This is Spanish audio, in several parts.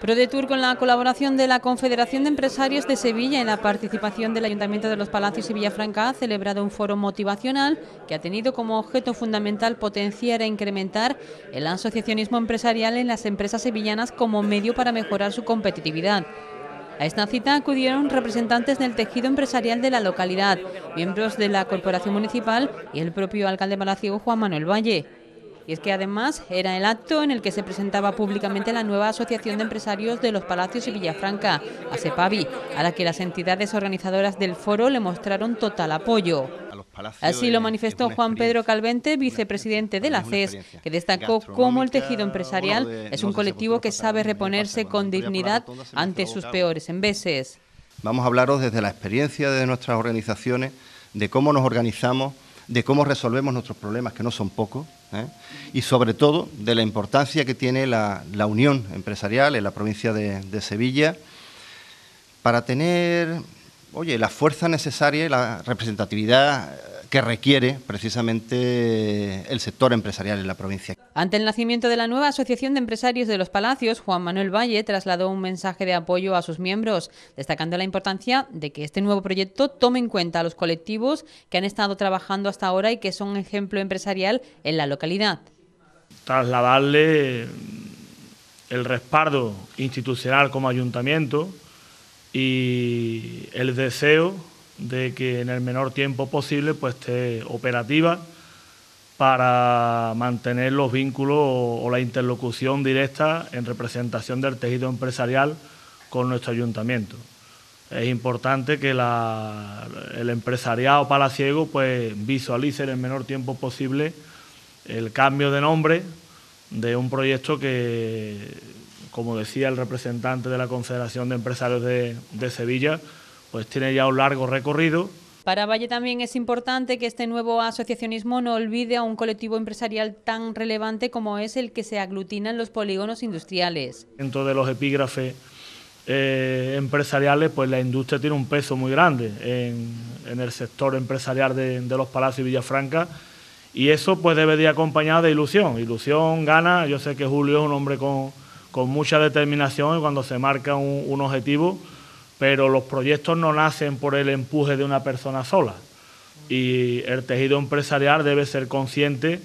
ProDetour con la colaboración de la Confederación de Empresarios de Sevilla y la participación del Ayuntamiento de los Palacios y Villafranca ha celebrado un foro motivacional que ha tenido como objeto fundamental potenciar e incrementar el asociacionismo empresarial en las empresas sevillanas como medio para mejorar su competitividad. A esta cita acudieron representantes del tejido empresarial de la localidad, miembros de la Corporación Municipal y el propio alcalde palaciego Juan Manuel Valle. Y es que además era el acto en el que se presentaba públicamente la nueva Asociación de Empresarios de los Palacios y Villafranca, ASEPAVI, a la que las entidades organizadoras del foro le mostraron total apoyo. Así lo manifestó Juan Pedro Calvente, vicepresidente de la CES, que destacó cómo el tejido empresarial es un colectivo que sabe reponerse con dignidad ante sus peores enveses. Vamos a hablaros desde la experiencia de nuestras organizaciones, de cómo nos organizamos de cómo resolvemos nuestros problemas, que no son pocos, ¿eh? y sobre todo de la importancia que tiene la, unión empresarial en la provincia de Sevilla para tener, oye, la fuerza necesaria y la representatividad que requiere precisamente el sector empresarial en la provincia. Ante el nacimiento de la nueva Asociación de Empresarios de los Palacios, Juan Manuel Valle trasladó un mensaje de apoyo a sus miembros, destacando la importancia de que este nuevo proyecto tome en cuenta a los colectivos que han estado trabajando hasta ahora y que son ejemplo empresarial en la localidad. Trasladarle el respaldo institucional como ayuntamiento y el deseo de que en el menor tiempo posible pues esté operativa para mantener los vínculos o, la interlocución directa en representación del tejido empresarial con nuestro ayuntamiento. Es importante que el empresariado palaciego pues visualice en el menor tiempo posible el cambio de nombre de un proyecto que, como decía el representante de la Confederación de Empresarios de Sevilla, pues tiene ya un largo recorrido. Para Valle también es importante que este nuevo asociacionismo no olvide a un colectivo empresarial tan relevante como es el que se aglutina en los polígonos industriales. Dentro de los epígrafes eh, empresariales, pues la industria tiene un peso muy grande en, el sector empresarial de, los Palacios y Villafranca y eso pues debe de acompañar de ilusión. Ilusión gana, yo sé que Julio es un hombre con, mucha determinación y cuando se marca un objetivo pero los proyectos no nacen por el empuje de una persona sola. Y el tejido empresarial debe ser consciente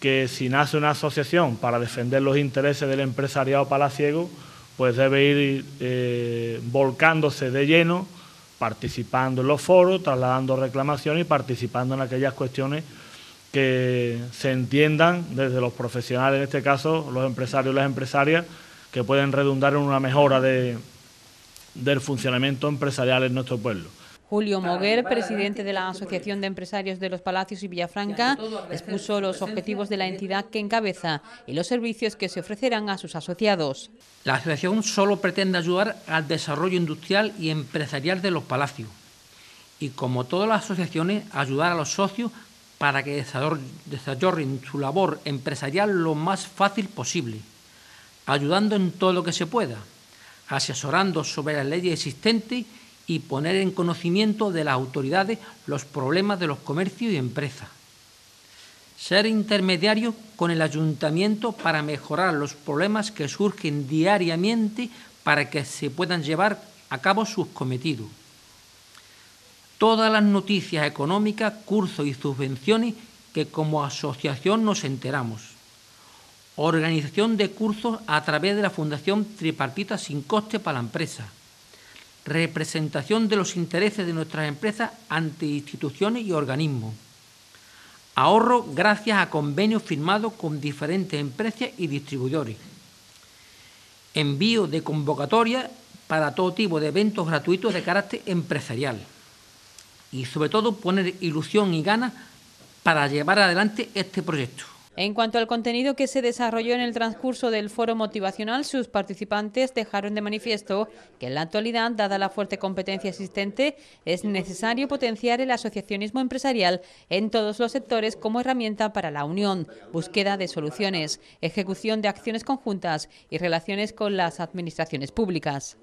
que si nace una asociación para defender los intereses del empresariado palaciego, pues debe ir eh, volcándose de lleno, participando en los foros, trasladando reclamaciones y participando en aquellas cuestiones que se entiendan desde los profesionales, en este caso los empresarios y las empresarias, que pueden redundar en una mejora de, del funcionamiento empresarial en nuestro pueblo. Julio Moguer, presidente de la Asociación de Empresarios de los Palacios y Villafranca, expuso los objetivos de la entidad que encabeza y los servicios que se ofrecerán a sus asociados. La asociación solo pretende ayudar al desarrollo industrial y empresarial de los palacios y, como todas las asociaciones, ayudar a los socios para que desarrollen su labor empresarial lo más fácil posible, ayudando en todo lo que se pueda asesorando sobre las leyes existentes y poner en conocimiento de las autoridades los problemas de los comercios y empresas. Ser intermediario con el ayuntamiento para mejorar los problemas que surgen diariamente para que se puedan llevar a cabo sus cometidos. Todas las noticias económicas, cursos y subvenciones que como asociación nos enteramos organización de cursos a través de la Fundación Tripartita sin coste para la empresa, representación de los intereses de nuestras empresas ante instituciones y organismos, ahorro gracias a convenios firmados con diferentes empresas y distribuidores, envío de convocatoria para todo tipo de eventos gratuitos de carácter empresarial. Y sobre todo poner ilusión y ganas para llevar adelante este proyecto. En cuanto al contenido que se desarrolló en el transcurso del foro motivacional, sus participantes dejaron de manifiesto que en la actualidad, dada la fuerte competencia existente, es necesario potenciar el asociacionismo empresarial en todos los sectores como herramienta para la unión, búsqueda de soluciones, ejecución de acciones conjuntas y relaciones con las administraciones públicas.